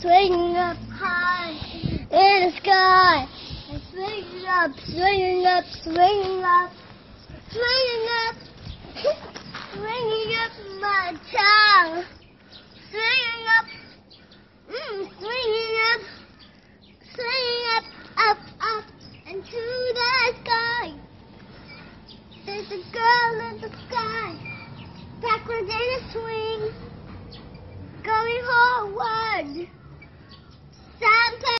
swinging up high in the sky. And swinging up, swinging up, swinging up, swinging up, swinging up my tongue. Swinging up, mm, swinging up, swinging up, up, up, into the sky. There's a girl in the sky, backwards in a swing, going forward.